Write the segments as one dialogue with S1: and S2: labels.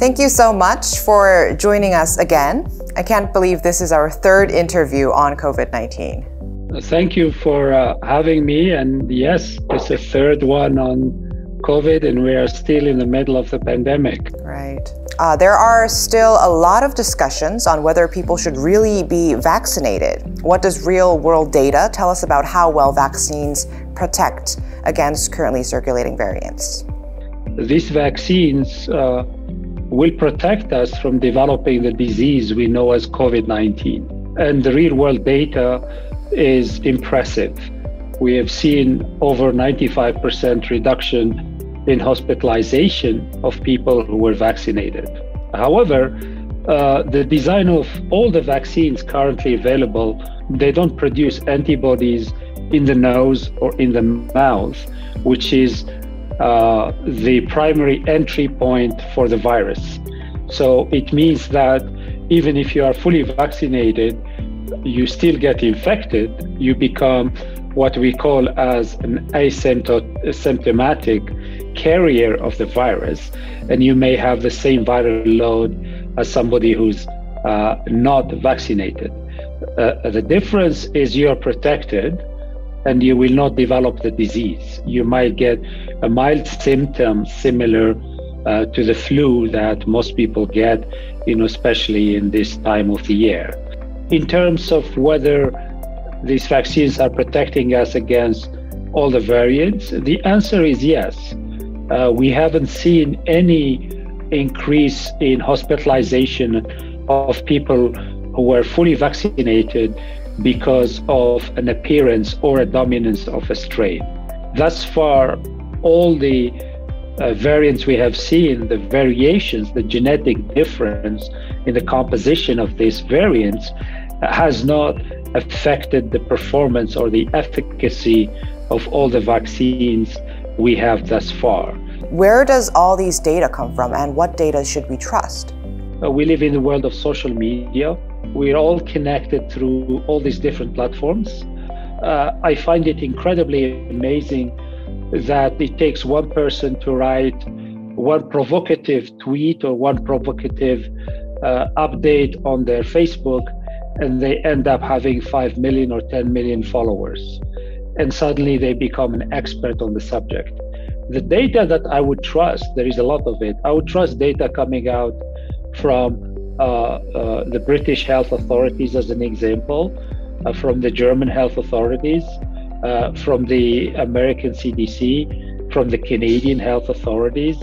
S1: Thank you so much for joining us again. I can't believe this is our third interview on COVID 19.
S2: Thank you for uh, having me. And yes, it's the third one on COVID, and we are still in the middle of the pandemic.
S1: Right. Uh, there are still a lot of discussions on whether people should really be vaccinated. What does real world data tell us about how well vaccines protect against currently circulating variants?
S2: These vaccines uh, will protect us from developing the disease we know as COVID 19. And the real world data is impressive. We have seen over 95% reduction in hospitalization of people who were vaccinated. However, uh, the design of all the vaccines currently available, they don't produce antibodies in the nose or in the mouth, which is uh, the primary entry point for the virus. So it means that even if you are fully vaccinated, you still get infected, you become what we call as an asymptomatic carrier of the virus, and you may have the same viral load as somebody who's uh, not vaccinated. Uh, the difference is you're protected and you will not develop the disease. You might get a mild symptom similar uh, to the flu that most people get, you know, especially in this time of the year. In terms of whether these vaccines are protecting us against all the variants, the answer is yes. Uh, we haven't seen any increase in hospitalization of people who were fully vaccinated because of an appearance or a dominance of a strain. Thus far, all the uh, variants we have seen, the variations, the genetic difference in the composition of these variants has not affected the performance or the efficacy of all the vaccines we have thus far.
S1: Where does all these data come from and what data should we trust?
S2: Uh, we live in the world of social media. We're all connected through all these different platforms. Uh, I find it incredibly amazing that it takes one person to write one provocative tweet or one provocative uh, update on their Facebook and they end up having 5 million or 10 million followers. And suddenly they become an expert on the subject. The data that I would trust, there is a lot of it, I would trust data coming out from the British health authorities, as an example, uh, from the German health authorities, uh, from the American CDC, from the Canadian health authorities.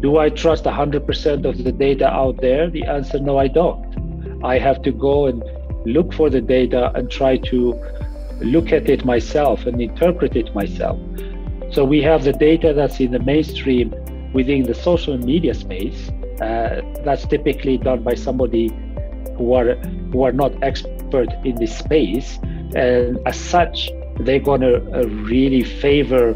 S2: Do I trust 100% of the data out there? The answer no, I don't. I have to go and look for the data and try to look at it myself and interpret it myself. So we have the data that's in the mainstream within the social media space. Uh, that's typically done by somebody who are who are not expert in this space, and as such, they're going to uh, really favor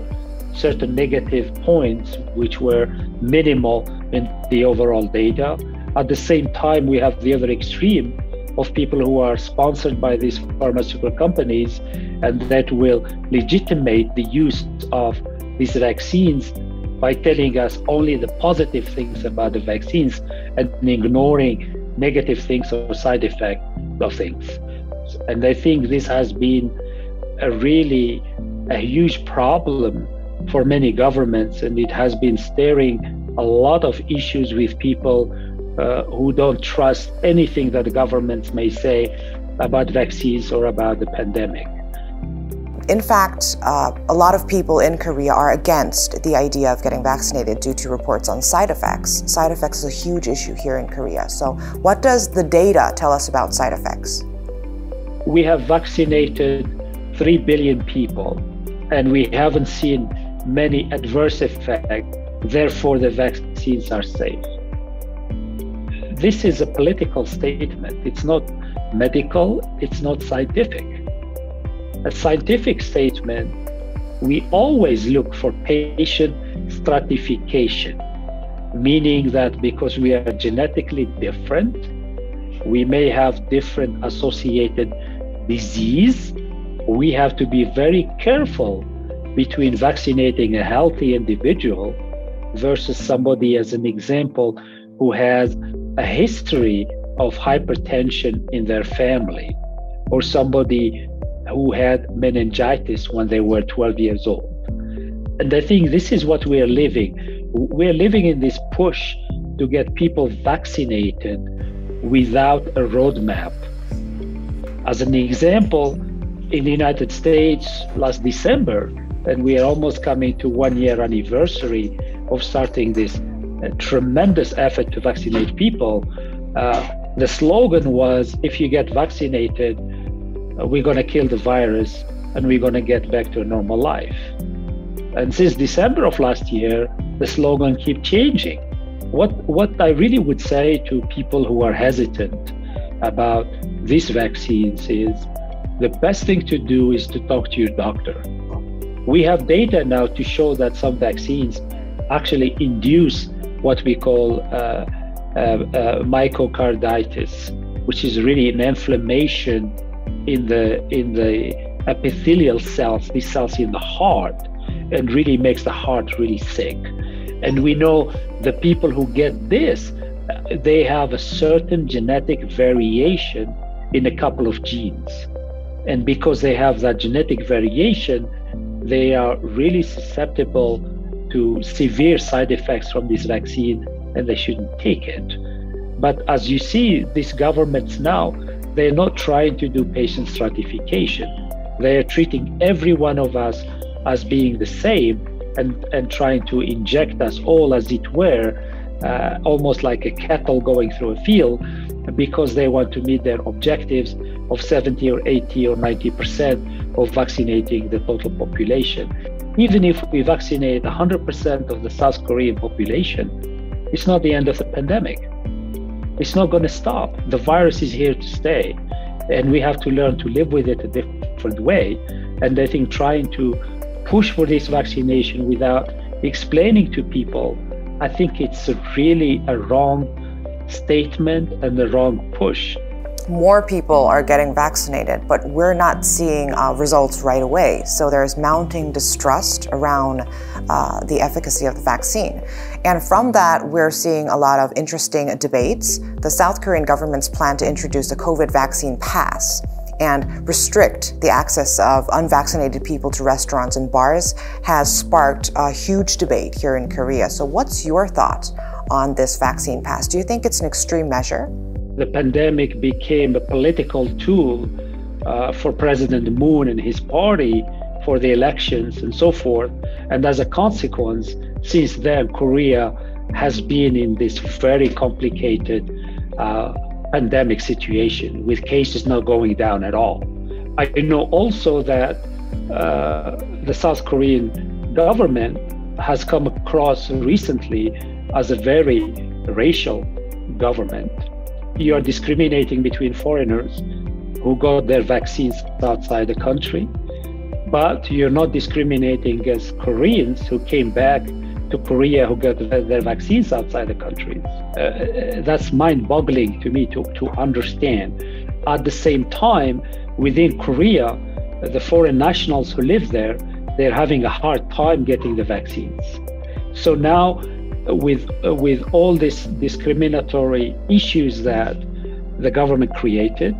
S2: certain negative points which were minimal in the overall data. At the same time, we have the other extreme of people who are sponsored by these pharmaceutical companies and that will legitimate the use of these vaccines by telling us only the positive things about the vaccines and ignoring negative things or side effects of things. And I think this has been a really a huge problem for many governments, and it has been staring a lot of issues with people uh, who don't trust anything that governments may say about vaccines or about the pandemic.
S1: In fact, uh, a lot of people in Korea are against the idea of getting vaccinated due to reports on side effects. Side effects is a huge issue here in Korea. So, what does the data tell us about side effects?
S2: We have vaccinated 3 billion people, and we haven't seen many adverse effects. Therefore, the vaccines are safe. This is a political statement. It's not medical, it's not scientific. A scientific statement, we always look for patient stratification, meaning that because we are genetically different, we may have different associated disease. We have to be very careful between vaccinating a healthy individual versus somebody, as an example, who has a history of hypertension in their family, or somebody who had meningitis when they were 12 years old. And I think this is what we are living. We're living in this push to get people vaccinated without a roadmap. As an example, in the United States last December, and we are almost coming to one year anniversary of starting this uh, tremendous effort to vaccinate people. Uh, the slogan was if you get vaccinated, we're going to kill the virus and we're going to get back to a normal life. And since December of last year, the slogan keep changing. What what I really would say to people who are hesitant about these vaccines is the best thing to do is to talk to your doctor. We have data now to show that some vaccines actually induce what we call uh, uh, uh, myocarditis, which is really an inflammation in the in the epithelial cells, these cells in the heart, and really makes the heart really sick. And we know the people who get this, they have a certain genetic variation in a couple of genes. And because they have that genetic variation, they are really susceptible to severe side effects from this vaccine and they shouldn't take it. But as you see, these governments now, they're not trying to do patient stratification. They are treating every one of us as being the same and, and trying to inject us all, as it were, uh, almost like a cattle going through a field, because they want to meet their objectives of 70 or 80 or 90 percent of vaccinating the total population. Even if we vaccinate 100% of the South Korean population, it's not the end of the pandemic. It's not going to stop. The virus is here to stay, and we have to learn to live with it a different way. And I think trying to push for this vaccination without explaining to people, I think it's really a wrong statement and a wrong push
S1: more people are getting vaccinated, but we're not seeing uh, results right away. So there's mounting distrust around uh, the efficacy of the vaccine. And from that, we're seeing a lot of interesting debates. The South Korean government's plan to introduce a COVID vaccine pass and restrict the access of unvaccinated people to restaurants and bars has sparked a huge debate here in Korea. So, what's your thought on this vaccine pass? Do you think it's an extreme measure?
S2: The pandemic became a political tool uh, for President Moon and his party for the elections and so forth. And as a consequence, since then, Korea has been in this very complicated uh, pandemic situation with cases not going down at all. I know also that uh, the South Korean government has come across recently as a very racial government you are discriminating between foreigners who got their vaccines outside the country, but you're not discriminating against Koreans who came back to Korea who got their vaccines outside the country. Uh, that's mind boggling to me to, to understand. At the same time, within Korea, the foreign nationals who live there, they're having a hard time getting the vaccines. So now with with all these discriminatory issues that the government created,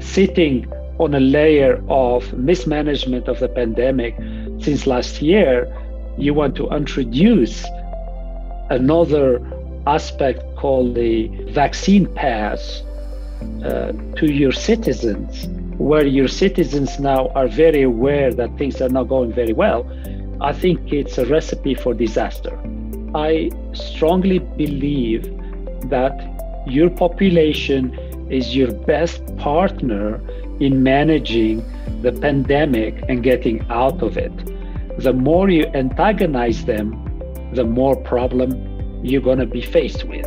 S2: sitting on a layer of mismanagement of the pandemic since last year, you want to introduce another aspect called the vaccine pass uh, to your citizens, where your citizens now are very aware that things are not going very well. I think it's a recipe for disaster. I strongly believe that your population is your best partner in managing the pandemic and getting out of it. The more you antagonize them, the more problem you're going to be faced with.